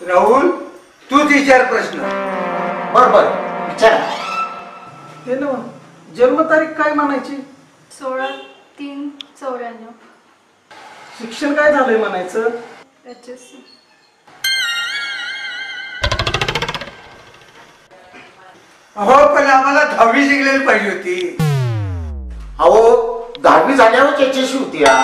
राहुल तूच विचार प्रश्न. बरोबर. विचार विचारा ते ना जन्मतारीख काय म्हणायची? सोळा तीन चौऱ्याण्णव. शिक्षण काय झालंय म्हणायचं? H S C. अहो पण आम्हाला दहावी शिकलेली पाहिजे होती. अहो दहावी झाल्यावर त्याच्याशी होती या